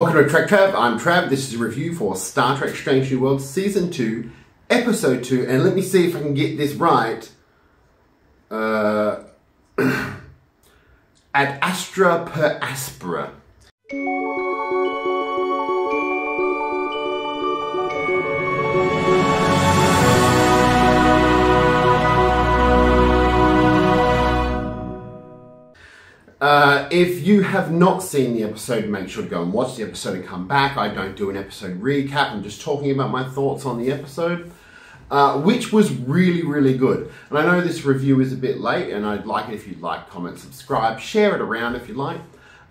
Welcome to Trek Trav. I'm Trav. This is a review for Star Trek Strange New Worlds Season 2, Episode 2. And let me see if I can get this right. Uh, Ad Astra per Aspera. If you have not seen the episode, make sure to go and watch the episode and come back. I don't do an episode recap. I'm just talking about my thoughts on the episode, uh, which was really, really good. And I know this review is a bit late, and I'd like it if you'd like, comment, subscribe, share it around if you like.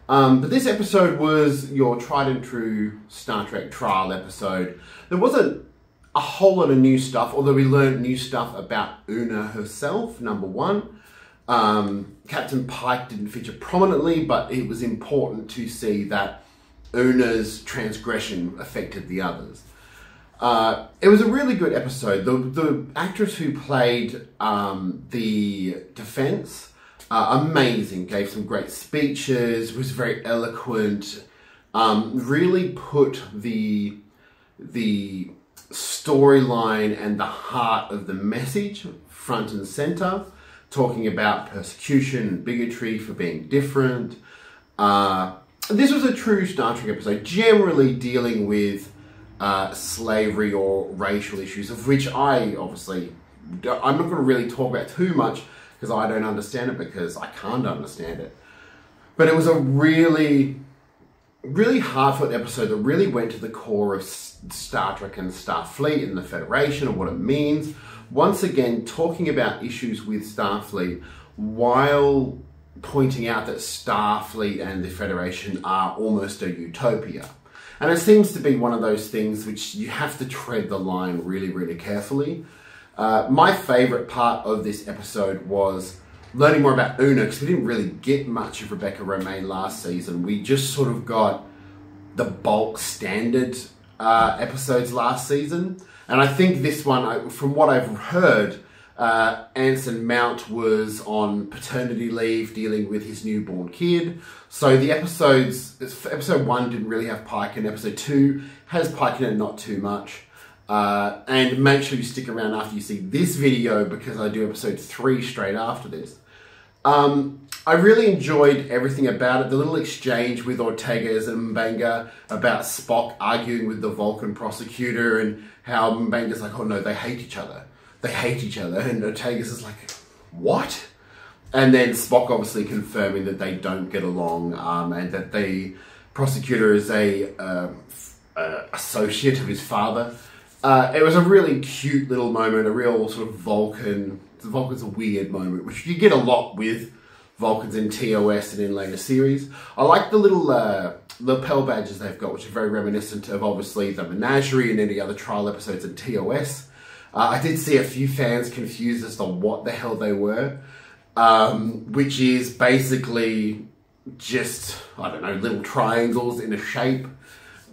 Um, but this episode was your tried and true Star Trek trial episode. There wasn't a whole lot of new stuff, although we learned new stuff about Una herself, number one. Um, Captain Pike didn't feature prominently, but it was important to see that Una's transgression affected the others. Uh, it was a really good episode. The, the actress who played um, the defense, uh, amazing, gave some great speeches, was very eloquent, um, really put the the storyline and the heart of the message front and center talking about persecution and bigotry for being different. Uh, this was a true Star Trek episode, generally dealing with uh, slavery or racial issues, of which I obviously, I'm not going to really talk about too much because I don't understand it because I can't understand it. But it was a really, really heartfelt episode that really went to the core of Star Trek and Starfleet and the Federation and what it means once again talking about issues with Starfleet while pointing out that Starfleet and the Federation are almost a utopia. And it seems to be one of those things which you have to tread the line really, really carefully. Uh, my favourite part of this episode was learning more about Una because we didn't really get much of Rebecca Romijn last season. We just sort of got the bulk standard uh, episodes last season. And I think this one, from what I've heard, uh, Anson Mount was on paternity leave dealing with his newborn kid. So the episodes, episode one didn't really have Pike, and episode two has Pike in it, not too much. Uh, and make sure you stick around after you see this video because I do episode three straight after this. Um, I really enjoyed everything about it. The little exchange with Ortegas and M'Benga about Spock arguing with the Vulcan prosecutor and how M'Benga's like, oh no, they hate each other. They hate each other. And Ortegas is like, what? And then Spock obviously confirming that they don't get along um, and that the prosecutor is a uh, associate of his father. Uh, it was a really cute little moment, a real sort of Vulcan. Vulcan's a weird moment, which you get a lot with Vulcans in TOS and in later series. I like the little uh, lapel badges they've got, which are very reminiscent of obviously the Menagerie and any other trial episodes in TOS. Uh, I did see a few fans confused as to what the hell they were, um, which is basically just, I don't know, little triangles in a shape.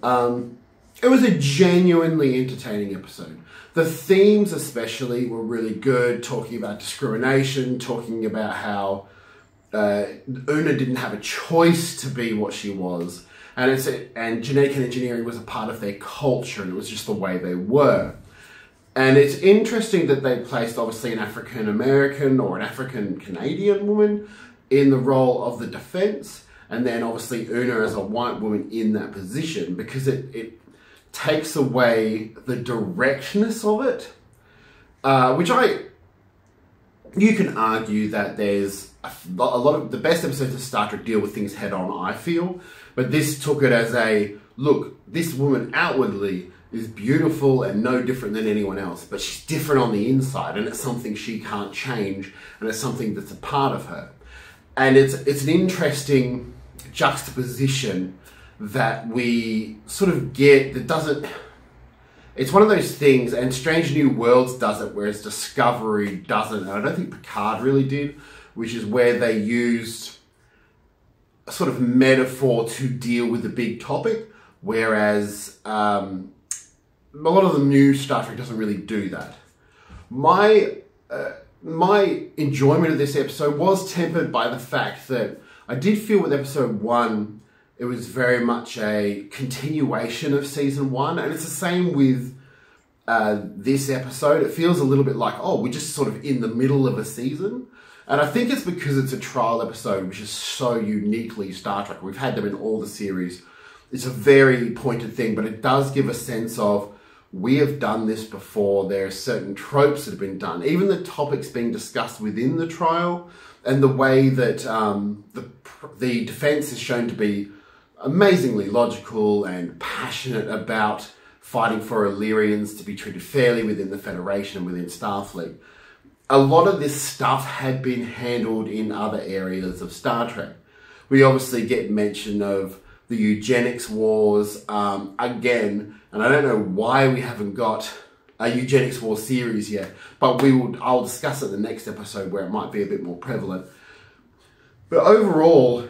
Um, it was a genuinely entertaining episode. The themes, especially, were really good, talking about discrimination, talking about how uh, Una didn't have a choice to be what she was, and it's and genetic engineering was a part of their culture, and it was just the way they were. And it's interesting that they placed obviously an African American or an African Canadian woman in the role of the defense, and then obviously Una as a white woman in that position because it, it takes away the directness of it, uh, which I you can argue that there's a, lot of the best episodes of Star Trek deal with things head on, I feel, but this took it as a look, this woman outwardly is beautiful and no different than anyone else, but she's different on the inside, and it's something she can't change, and it's something that's a part of her. And it's it's an interesting juxtaposition that we sort of get that doesn't it's one of those things, and Strange New Worlds does it, whereas Discovery doesn't. And I don't think Picard really did, which is where they used a sort of metaphor to deal with the big topic, whereas um, a lot of the new Star Trek doesn't really do that. My uh, my enjoyment of this episode was tempered by the fact that I did feel with episode one It was very much a continuation of season one, and it's the same with uh, this episode. It feels a little bit like, oh, we're just sort of in the middle of a season. And I think it's because it's a trial episode, which is so uniquely Star Trek. We've had them in all the series. It's a very pointed thing, but it does give a sense of we have done this before. There are certain tropes that have been done, even the topics being discussed within the trial, and the way that um, the the defense is shown to be amazingly logical and passionate about fighting for Illyrians to be treated fairly within the Federation and within Starfleet. A lot of this stuff had been handled in other areas of Star Trek. We obviously get mention of the eugenics wars um, again, and I don't know why we haven't got a eugenics war series yet, but we will. I'll discuss it in the next episode where it might be a bit more prevalent. But overall,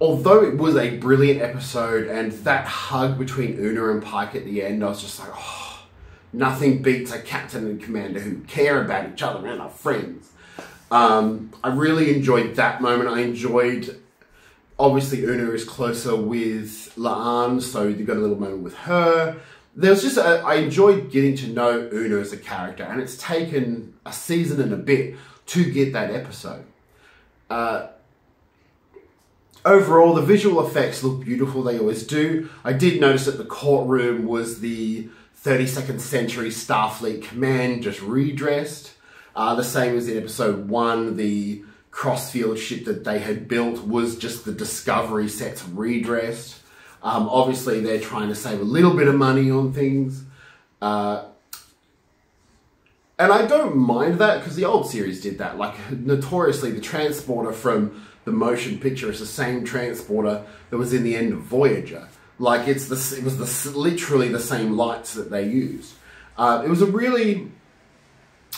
although it was a brilliant episode and that hug between Una and Pike at the end, I was just like, oh, nothing beats a captain and commander who care about each other and are friends. Um, I really enjoyed that moment. I enjoyed, obviously, Una is closer with La'an, so you got a little moment with her. There was just, a, I enjoyed getting to know Una as a character, and it's taken a season and a bit to get that episode. Uh, overall, the visual effects look beautiful. They always do. I did notice that the courtroom was the 32nd century Starfleet command, just redressed. Uh, the same as in episode one, the crossfield ship that they had built was just the Discovery sets redressed. Um, obviously, they're trying to save a little bit of money on things. Uh, and I don't mind that because the old series did that. Like, notoriously, the transporter from the motion picture is the same transporter that was in the end of Voyager. Like it's the it was the literally the same lights that they used. Uh, it was a really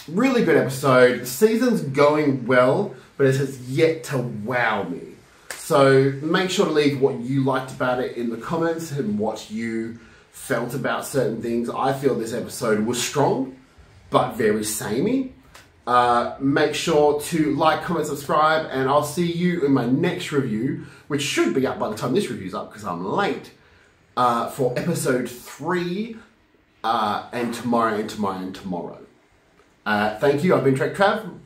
really good episode. The season's going well, but it has yet to wow me. So make sure to leave what you liked about it in the comments and what you felt about certain things. I feel this episode was strong, but very samey. Uh, make sure to like, comment, subscribe, and I'll see you in my next review, which should be up by the time this review's up because I'm late, uh, for episode three, uh, and tomorrow, and tomorrow, and tomorrow. Uh, thank you. I've been Trek Trav.